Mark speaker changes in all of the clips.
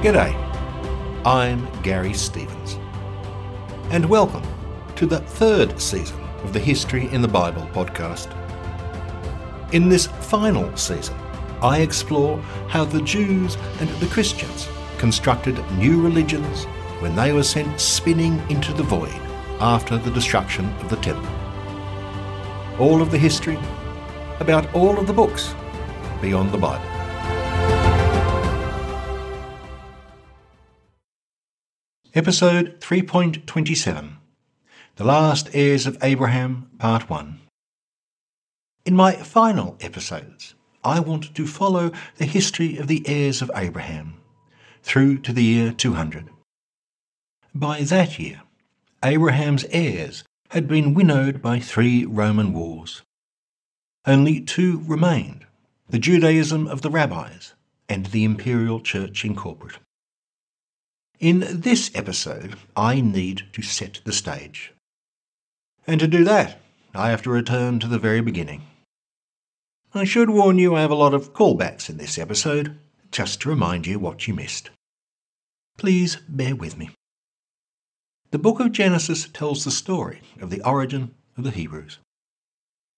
Speaker 1: G'day, I'm Garry Stevens, and welcome to the third season of the History in the Bible podcast. In this final season, I explore how the Jews and the Christians constructed new religions when they were sent spinning into the void after the destruction of the temple. All of the history about all of the books beyond the Bible. Episode 3.27 The Last Heirs of Abraham, Part 1. In my final episodes, I want to follow the history of the heirs of Abraham through to the year 200. By that year, Abraham's heirs had been winnowed by three Roman wars. Only two remained the Judaism of the rabbis and the imperial church in corporate. In this episode, I need to set the stage. And to do that, I have to return to the very beginning. I should warn you I have a lot of callbacks in this episode, just to remind you what you missed. Please bear with me. The book of Genesis tells the story of the origin of the Hebrews.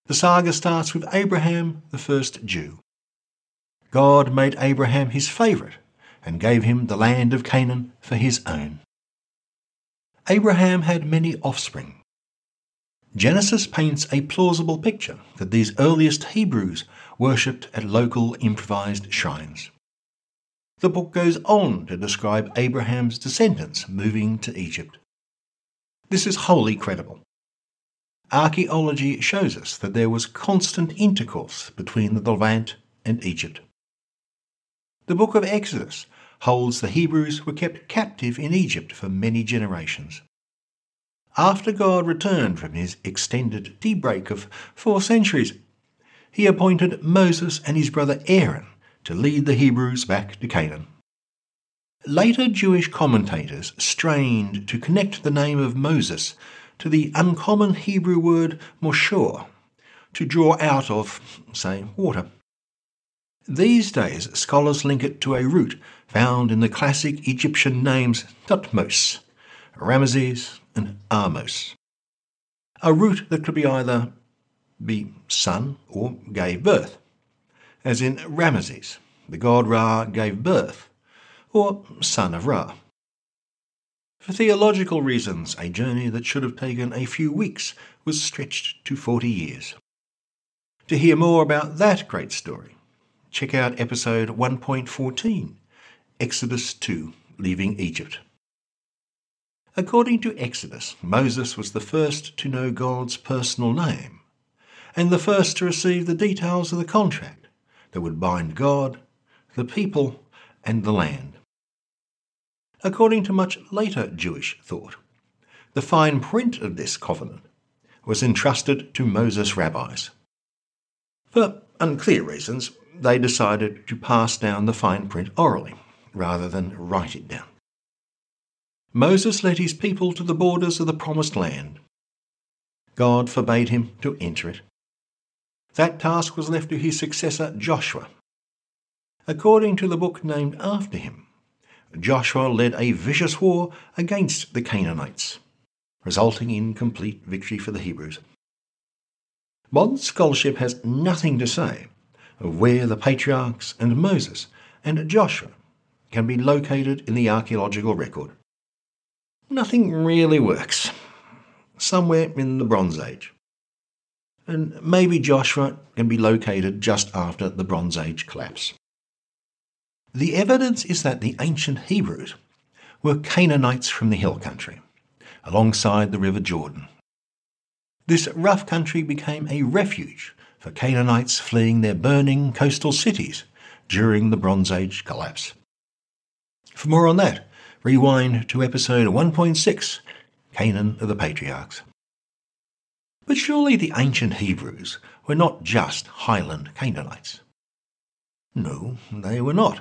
Speaker 1: The saga starts with Abraham, the first Jew. God made Abraham his favourite and gave him the land of Canaan for his own. Abraham had many offspring. Genesis paints a plausible picture that these earliest Hebrews worshipped at local improvised shrines. The book goes on to describe Abraham's descendants moving to Egypt. This is wholly credible. Archaeology shows us that there was constant intercourse between the Levant and Egypt. The book of Exodus holds the Hebrews were kept captive in Egypt for many generations. After God returned from his extended tea break of four centuries, he appointed Moses and his brother Aaron to lead the Hebrews back to Canaan. Later Jewish commentators strained to connect the name of Moses to the uncommon Hebrew word Moshe, to draw out of, say, water. These days, scholars link it to a root found in the classic Egyptian names Thutmose, Ramesses, and Ahmose. A root that could be either be son or gave birth, as in Ramesses, the god Ra gave birth, or son of Ra. For theological reasons, a journey that should have taken a few weeks was stretched to 40 years. To hear more about that great story, check out episode 1.14 Exodus 2 Leaving Egypt. According to Exodus, Moses was the first to know God's personal name and the first to receive the details of the contract that would bind God, the people, and the land. According to much later Jewish thought, the fine print of this covenant was entrusted to Moses' rabbis. For unclear reasons, they decided to pass down the fine print orally rather than write it down. Moses led his people to the borders of the Promised Land. God forbade him to enter it. That task was left to his successor Joshua. According to the book named after him, Joshua led a vicious war against the Canaanites, resulting in complete victory for the Hebrews. Modern scholarship has nothing to say of where the patriarchs and Moses and Joshua can be located in the archaeological record. Nothing really works. Somewhere in the Bronze Age. And maybe Joshua can be located just after the Bronze Age collapse. The evidence is that the ancient Hebrews were Canaanites from the hill country, alongside the River Jordan. This rough country became a refuge for Canaanites fleeing their burning coastal cities during the Bronze Age collapse. For more on that, rewind to episode 1.6 Canaan of the Patriarchs. But surely the ancient Hebrews were not just highland Canaanites. No, they were not.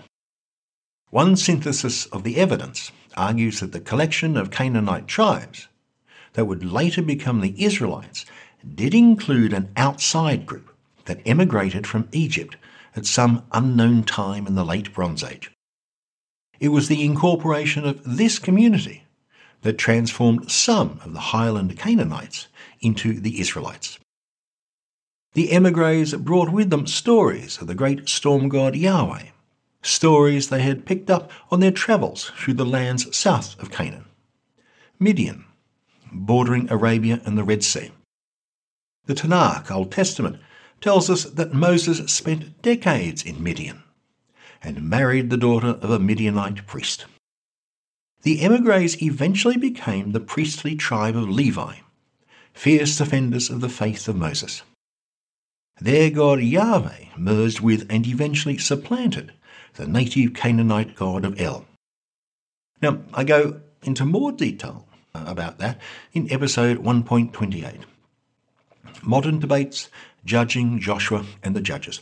Speaker 1: One synthesis of the evidence argues that the collection of Canaanite tribes that would later become the Israelites did include an outside group that emigrated from Egypt at some unknown time in the late Bronze Age. It was the incorporation of this community that transformed some of the highland Canaanites into the Israelites. The emigres brought with them stories of the great storm god Yahweh, stories they had picked up on their travels through the lands south of Canaan. Midian, bordering Arabia and the Red Sea. The Tanakh, Old Testament, tells us that Moses spent decades in Midian and married the daughter of a Midianite priest. The emigres eventually became the priestly tribe of Levi, fierce defenders of the faith of Moses. Their god Yahweh merged with and eventually supplanted the native Canaanite god of El. Now, I go into more detail about that in episode 1.28 Modern Debates Judging Joshua and the Judges.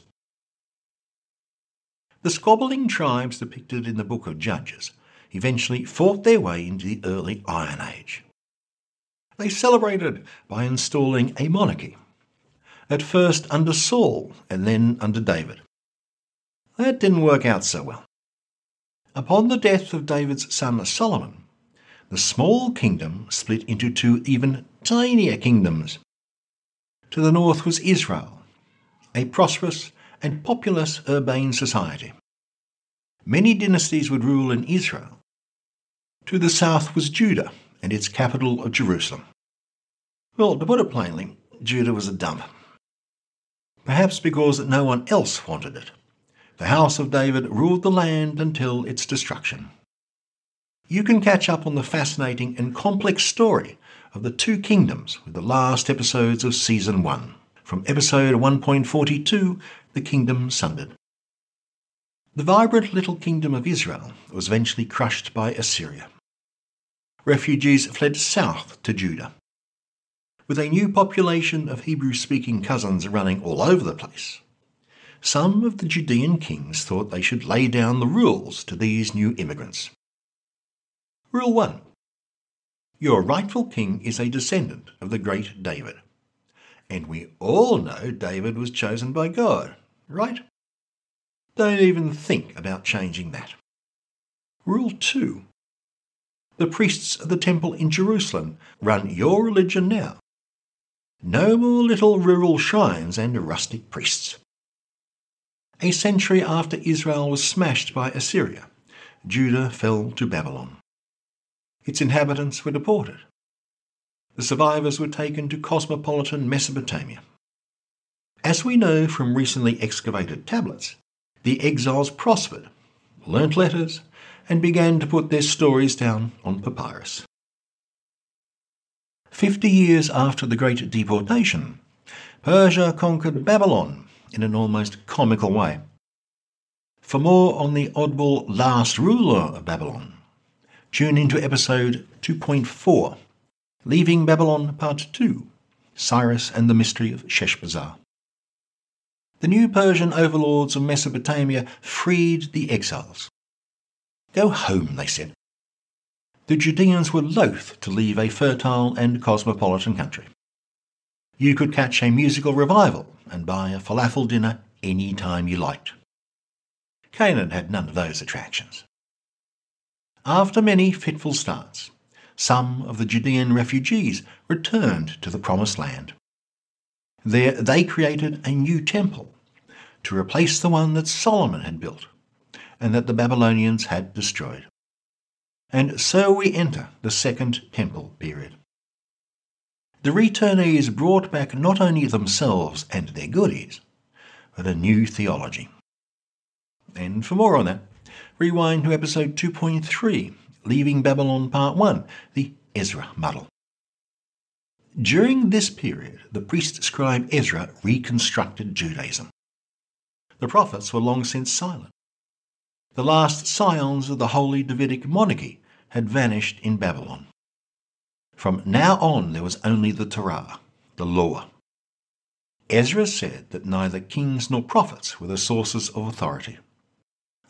Speaker 1: The squabbling tribes depicted in the book of Judges eventually fought their way into the early Iron Age. They celebrated by installing a monarchy, at first under Saul and then under David. That didn't work out so well. Upon the death of David's son Solomon, the small kingdom split into two even tinier kingdoms. To the north was Israel, a prosperous and populous urbane society. Many dynasties would rule in Israel. To the south was Judah and its capital of Jerusalem. Well, to put it plainly, Judah was a dump. Perhaps because no one else wanted it. The house of David ruled the land until its destruction. You can catch up on the fascinating and complex story of the two kingdoms with the last episodes of Season 1, from episode 1.42, The Kingdom Sundered. The vibrant little kingdom of Israel was eventually crushed by Assyria. Refugees fled south to Judah. With a new population of Hebrew speaking cousins running all over the place, some of the Judean kings thought they should lay down the rules to these new immigrants. Rule 1 Your rightful king is a descendant of the great David. And we all know David was chosen by God, right? Don't even think about changing that. Rule 2 The priests of the temple in Jerusalem run your religion now. No more little rural shrines and rustic priests. A century after Israel was smashed by Assyria, Judah fell to Babylon. Its inhabitants were deported. The survivors were taken to cosmopolitan Mesopotamia. As we know from recently excavated tablets, the exiles prospered, learnt letters, and began to put their stories down on papyrus. Fifty years after the Great Deportation, Persia conquered Babylon in an almost comical way. For more on the oddball last ruler of Babylon, Tune into episode 2.4, Leaving Babylon Part 2 Cyrus and the Mystery of Sheshbazzar. The new Persian overlords of Mesopotamia freed the exiles. Go home, they said. The Judeans were loath to leave a fertile and cosmopolitan country. You could catch a musical revival and buy a falafel dinner any time you liked. Canaan had none of those attractions. After many fitful starts, some of the Judean refugees returned to the Promised Land. There they created a new temple to replace the one that Solomon had built and that the Babylonians had destroyed. And so we enter the Second Temple period. The returnees brought back not only themselves and their goodies, but a new theology. And for more on that, rewind to episode 2.3, Leaving Babylon Part 1, the Ezra Muddle. During this period, the priest scribe Ezra reconstructed Judaism. The prophets were long since silent. The last scions of the holy Davidic monarchy had vanished in Babylon. From now on, there was only the Torah, the law. Ezra said that neither kings nor prophets were the sources of authority.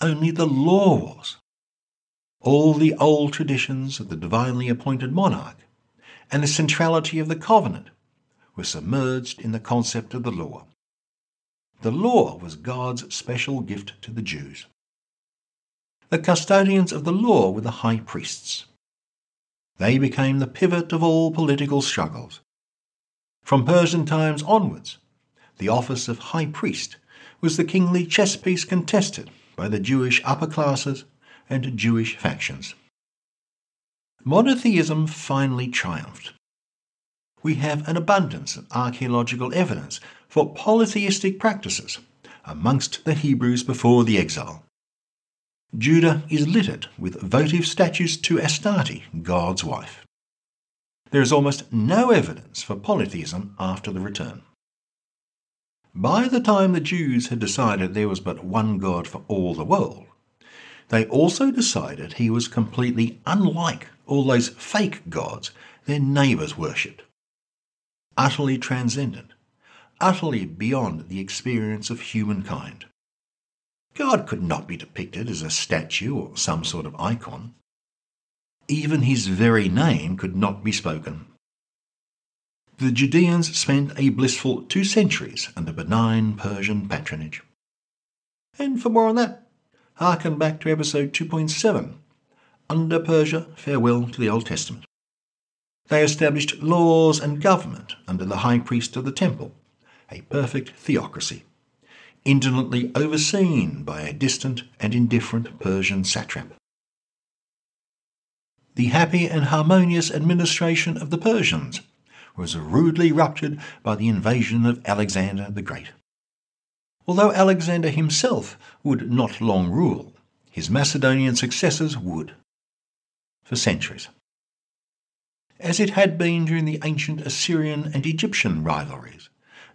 Speaker 1: Only the law was. All the old traditions of the divinely appointed monarch and the centrality of the covenant were submerged in the concept of the law. The law was God's special gift to the Jews. The custodians of the law were the high priests. They became the pivot of all political struggles. From Persian times onwards, the office of high priest was the kingly chess piece contested by the Jewish upper classes and Jewish factions. Monotheism finally triumphed. We have an abundance of archaeological evidence for polytheistic practices amongst the Hebrews before the exile. Judah is littered with votive statues to Astarte, God's wife. There is almost no evidence for polytheism after the return. By the time the Jews had decided there was but one God for all the world, they also decided he was completely unlike all those fake gods their neighbours worshipped. Utterly transcendent, utterly beyond the experience of humankind. God could not be depicted as a statue or some sort of icon. Even his very name could not be spoken. The Judeans spent a blissful two centuries under benign Persian patronage. And for more on that, hearken back to episode 2.7 Under Persia, Farewell to the Old Testament. They established laws and government under the high priest of the temple, a perfect theocracy, indolently overseen by a distant and indifferent Persian satrap. The happy and harmonious administration of the Persians was rudely ruptured by the invasion of Alexander the Great. Although Alexander himself would not long rule, his Macedonian successors would, for centuries. As it had been during the ancient Assyrian and Egyptian rivalries,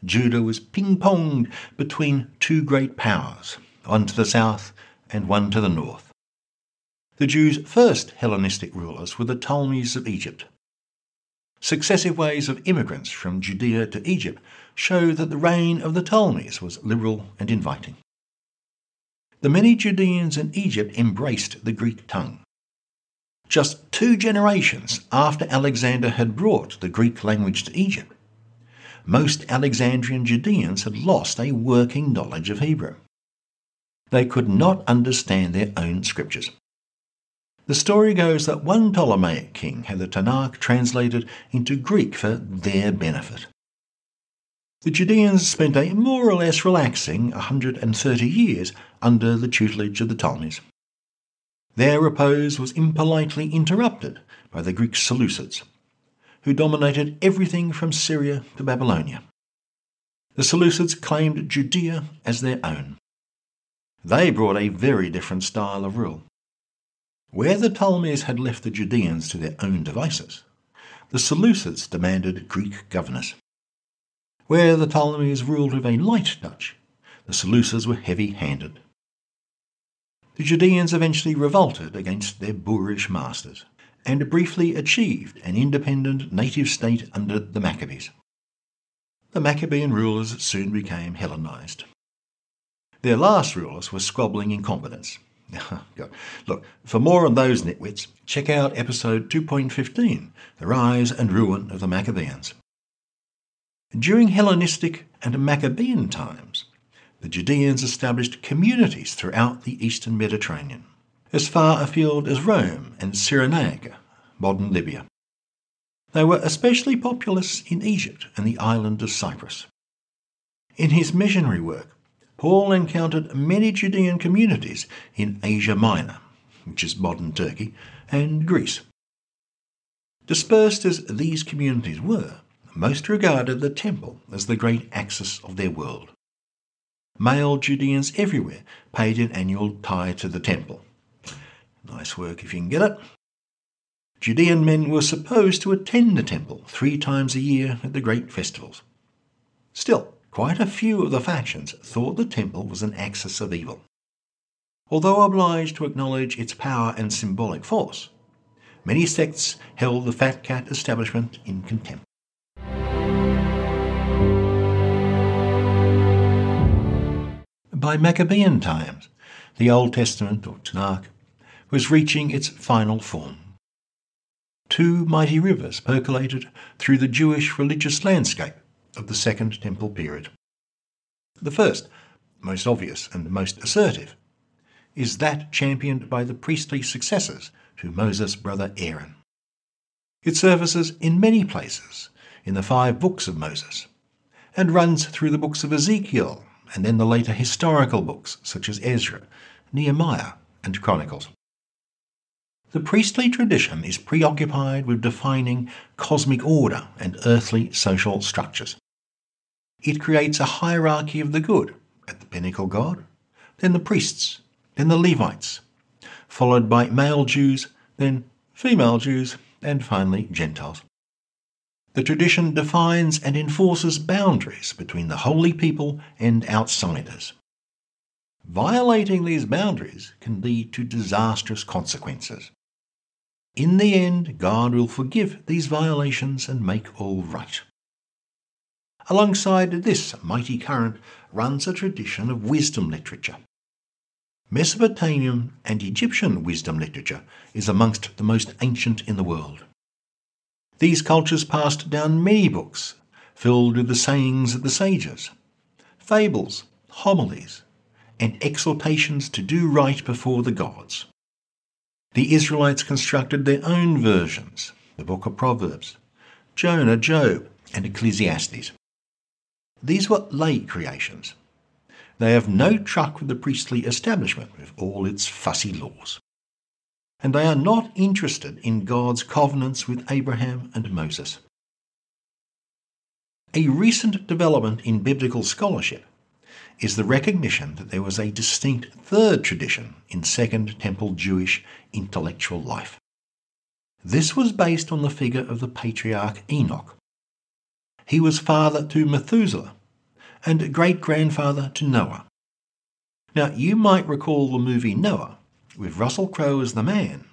Speaker 1: Judah was ping ponged between two great powers, one to the south and one to the north. The Jews' first Hellenistic rulers were the Ptolemies of Egypt, Successive waves of immigrants from Judea to Egypt show that the reign of the Ptolemies was liberal and inviting. The many Judeans in Egypt embraced the Greek tongue. Just two generations after Alexander had brought the Greek language to Egypt, most Alexandrian Judeans had lost a working knowledge of Hebrew. They could not understand their own scriptures. The story goes that one Ptolemaic king had the Tanakh translated into Greek for their benefit. The Judeans spent a more or less relaxing 130 years under the tutelage of the Ptolemies. Their repose was impolitely interrupted by the Greek Seleucids, who dominated everything from Syria to Babylonia. The Seleucids claimed Judea as their own. They brought a very different style of rule. Where the Ptolemies had left the Judeans to their own devices, the Seleucids demanded Greek governors. Where the Ptolemies ruled with a light touch, the Seleucids were heavy handed. The Judeans eventually revolted against their boorish masters and briefly achieved an independent native state under the Maccabees. The Maccabean rulers soon became Hellenized. Their last rulers were squabbling incompetents Look, for more on those nitwits, check out episode 2.15 The Rise and Ruin of the Maccabeans. During Hellenistic and Maccabean times, the Judeans established communities throughout the eastern Mediterranean, as far afield as Rome and Cyrenaica, modern Libya. They were especially populous in Egypt and the island of Cyprus. In his missionary work, Paul encountered many Judean communities in Asia Minor, which is modern Turkey, and Greece. Dispersed as these communities were, most regarded the temple as the great axis of their world. Male Judeans everywhere paid an annual tithe to the temple. Nice work if you can get it. Judean men were supposed to attend the temple three times a year at the great festivals. Still, Quite a few of the factions thought the temple was an axis of evil. Although obliged to acknowledge its power and symbolic force, many sects held the fat cat establishment in contempt. By Maccabean times, the Old Testament, or Tanakh, was reaching its final form. Two mighty rivers percolated through the Jewish religious landscape of the Second Temple period. The first, most obvious and most assertive, is that championed by the priestly successors to Moses' brother Aaron. It surfaces in many places in the five books of Moses and runs through the books of Ezekiel and then the later historical books such as Ezra, Nehemiah, and Chronicles. The priestly tradition is preoccupied with defining cosmic order and earthly social structures. It creates a hierarchy of the good at the pinnacle God, then the priests, then the Levites, followed by male Jews, then female Jews, and finally Gentiles. The tradition defines and enforces boundaries between the holy people and outsiders. Violating these boundaries can lead to disastrous consequences. In the end, God will forgive these violations and make all right. Alongside this mighty current runs a tradition of wisdom literature. Mesopotamian and Egyptian wisdom literature is amongst the most ancient in the world. These cultures passed down many books filled with the sayings of the sages, fables, homilies, and exhortations to do right before the gods. The Israelites constructed their own versions, the book of Proverbs, Jonah, Job, and Ecclesiastes. These were lay creations. They have no truck with the priestly establishment with all its fussy laws and they are not interested in God's covenants with Abraham and Moses. A recent development in biblical scholarship is the recognition that there was a distinct third tradition in Second Temple Jewish intellectual life. This was based on the figure of the patriarch Enoch. He was father to Methuselah and great grandfather to Noah. Now, you might recall the movie Noah, with Russell Crowe as the man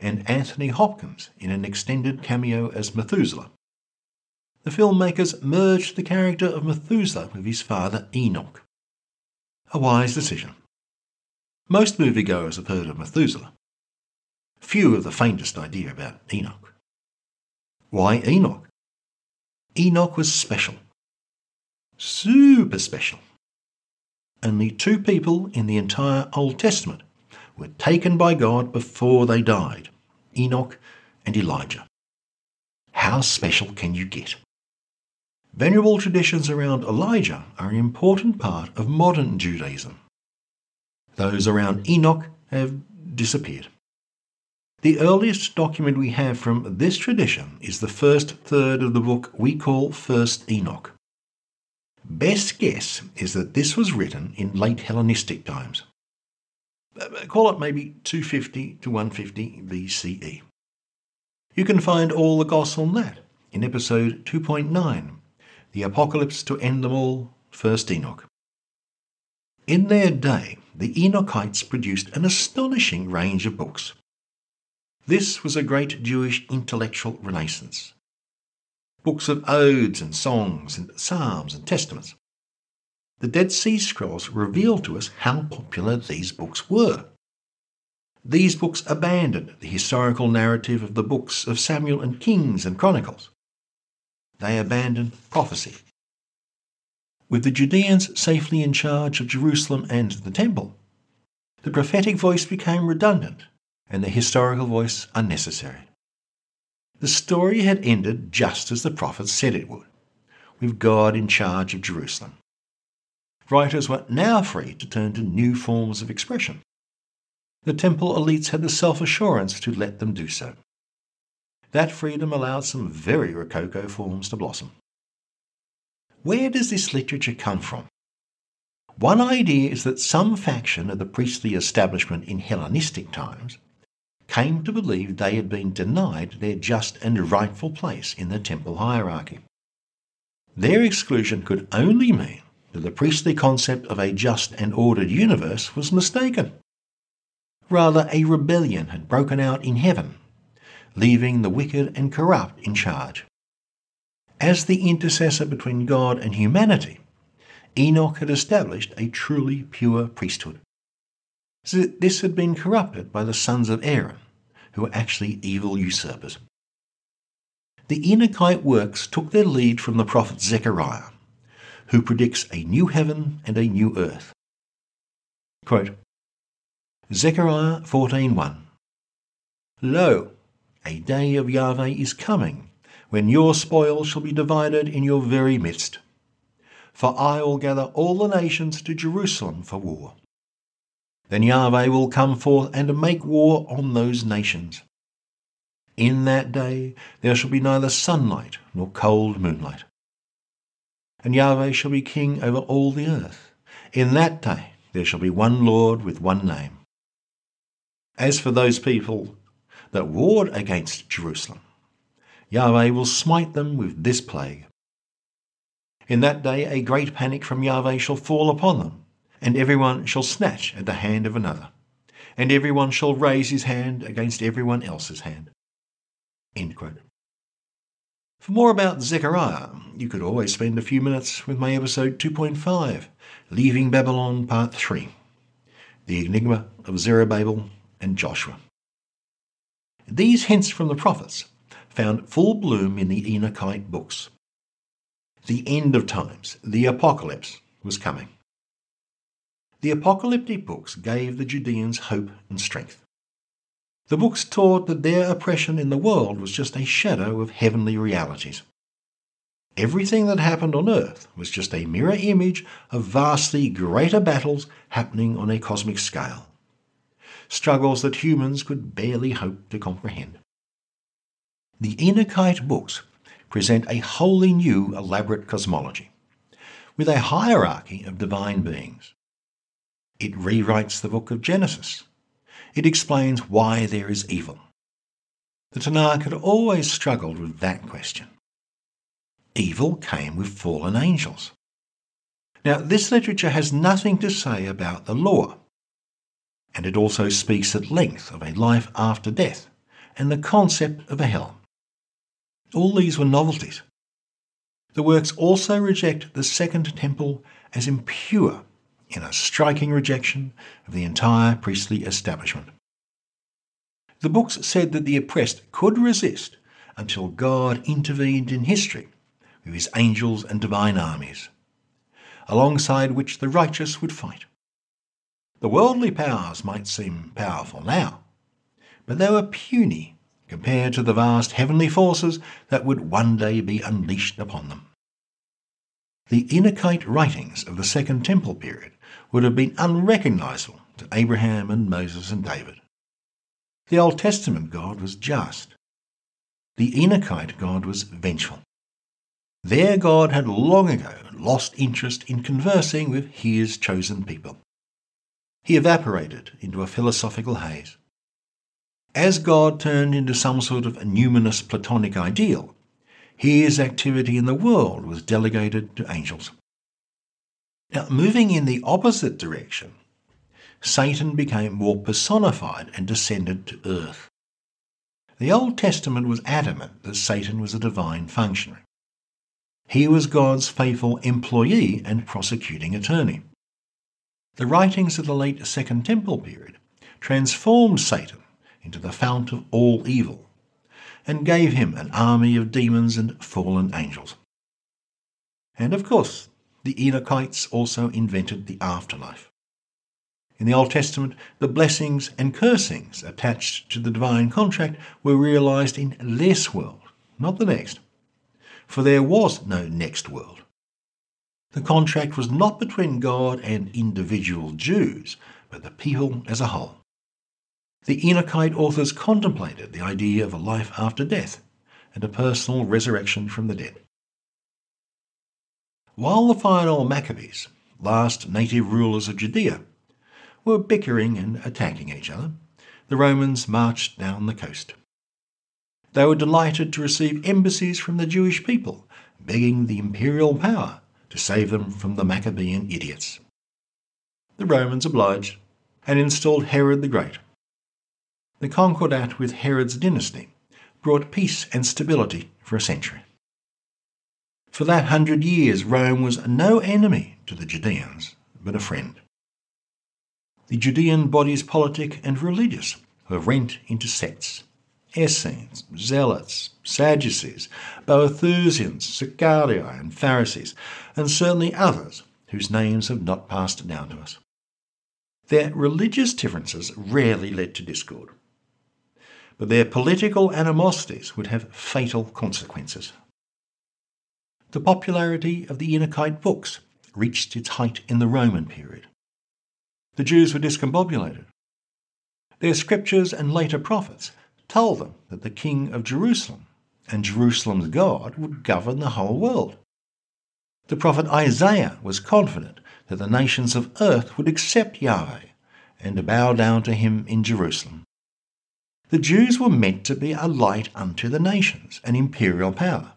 Speaker 1: and Anthony Hopkins in an extended cameo as Methuselah. The filmmakers merged the character of Methuselah with his father Enoch. A wise decision. Most moviegoers have heard of Methuselah. Few have the faintest idea about Enoch. Why Enoch? Enoch was special. Super special. Only two people in the entire Old Testament were taken by God before they died Enoch and Elijah. How special can you get? Venerable traditions around Elijah are an important part of modern Judaism. Those around Enoch have disappeared. The earliest document we have from this tradition is the first third of the book we call First Enoch. Best guess is that this was written in late Hellenistic times. Uh, call it maybe 250 to 150 BCE. You can find all the goss on that in episode 2.9, The Apocalypse to End Them All, First Enoch. In their day, the Enochites produced an astonishing range of books. This was a great Jewish intellectual renaissance. Books of odes and songs and psalms and testaments the Dead Sea Scrolls reveal to us how popular these books were. These books abandoned the historical narrative of the books of Samuel and Kings and Chronicles. They abandoned prophecy. With the Judeans safely in charge of Jerusalem and the Temple, the prophetic voice became redundant and the historical voice unnecessary. The story had ended just as the prophets said it would, with God in charge of Jerusalem writers were now free to turn to new forms of expression. The temple elites had the self assurance to let them do so. That freedom allowed some very Rococo forms to blossom. Where does this literature come from? One idea is that some faction of the priestly establishment in Hellenistic times came to believe they had been denied their just and rightful place in the temple hierarchy. Their exclusion could only mean that the priestly concept of a just and ordered universe was mistaken. Rather, a rebellion had broken out in heaven, leaving the wicked and corrupt in charge. As the intercessor between God and humanity, Enoch had established a truly pure priesthood. This had been corrupted by the sons of Aaron, who were actually evil usurpers. The Enochite works took their lead from the prophet Zechariah, who predicts a new heaven and a new earth. Quote, Zechariah 14.1 Lo, a day of Yahweh is coming, when your spoil shall be divided in your very midst. For I will gather all the nations to Jerusalem for war. Then Yahweh will come forth and make war on those nations. In that day there shall be neither sunlight nor cold moonlight. And Yahweh shall be king over all the earth. In that day there shall be one Lord with one name. As for those people that warred against Jerusalem, Yahweh will smite them with this plague. In that day a great panic from Yahweh shall fall upon them, and everyone shall snatch at the hand of another, and everyone shall raise his hand against everyone else's hand. For more about Zechariah, you could always spend a few minutes with my episode 2.5, Leaving Babylon Part 3, The Enigma of Zerubbabel and Joshua. These hints from the prophets found full bloom in the Enochite books. The end of times, the apocalypse, was coming. The apocalyptic books gave the Judeans hope and strength. The books taught that their oppression in the world was just a shadow of heavenly realities. Everything that happened on earth was just a mirror image of vastly greater battles happening on a cosmic scale struggles that humans could barely hope to comprehend. The Enochite books present a wholly new elaborate cosmology, with a hierarchy of divine beings. It rewrites the book of Genesis. It explains why there is evil. The Tanakh had always struggled with that question. Evil came with fallen angels. Now, this literature has nothing to say about the law, and it also speaks at length of a life after death and the concept of a hell. All these were novelties. The works also reject the Second Temple as impure in a striking rejection of the entire priestly establishment. The books said that the oppressed could resist until God intervened in history with his angels and divine armies, alongside which the righteous would fight. The worldly powers might seem powerful now, but they were puny compared to the vast heavenly forces that would one day be unleashed upon them. The Enochite writings of the Second Temple period would have been unrecognizable to Abraham and Moses and David. The Old Testament God was just. The Enochite God was vengeful. Their God had long ago lost interest in conversing with his chosen people he evaporated into a philosophical haze. As God turned into some sort of numinous Platonic ideal, his activity in the world was delegated to angels. Now, moving in the opposite direction, Satan became more personified and descended to earth. The Old Testament was adamant that Satan was a divine functionary. He was God's faithful employee and prosecuting attorney. The writings of the late Second Temple period transformed Satan into the fount of all evil and gave him an army of demons and fallen angels. And of course, the Enochites also invented the afterlife. In the Old Testament, the blessings and cursings attached to the divine contract were realized in this world, not the next. For there was no next world. The contract was not between God and individual Jews, but the people as a whole. The Enochite authors contemplated the idea of a life after death and a personal resurrection from the dead. While the final Maccabees, last native rulers of Judea, were bickering and attacking each other, the Romans marched down the coast. They were delighted to receive embassies from the Jewish people, begging the imperial power to save them from the Maccabean idiots. The Romans obliged and installed Herod the Great. The concordat with Herod's dynasty brought peace and stability for a century. For that hundred years, Rome was no enemy to the Judeans, but a friend. The Judean bodies politic and religious were rent into sects Essenes, Zealots, Sadducees, Boethusians, Sicarii, and Pharisees, and certainly others whose names have not passed down to us. Their religious differences rarely led to discord, but their political animosities would have fatal consequences. The popularity of the Enochite books reached its height in the Roman period. The Jews were discombobulated. Their scriptures and later prophets told them that the King of Jerusalem and Jerusalem's God would govern the whole world. The prophet Isaiah was confident that the nations of earth would accept Yahweh and bow down to him in Jerusalem. The Jews were meant to be a light unto the nations, an imperial power.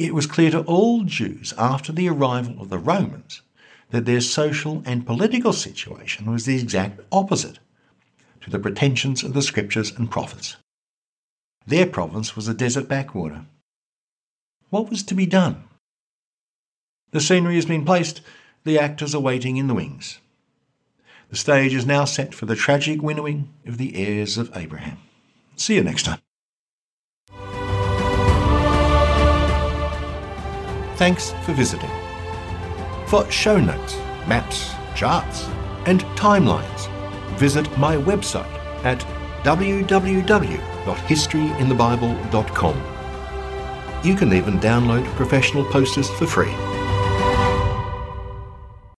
Speaker 1: It was clear to all Jews after the arrival of the Romans that their social and political situation was the exact opposite to the pretensions of the scriptures and prophets. Their province was a desert backwater. What was to be done? The scenery has been placed, the actors are waiting in the wings. The stage is now set for the tragic winnowing of the heirs of Abraham. See you next time. Thanks for visiting. For show notes, maps, charts, and timelines, visit my website at www.historyinthebible.com. You can even download professional posters for free.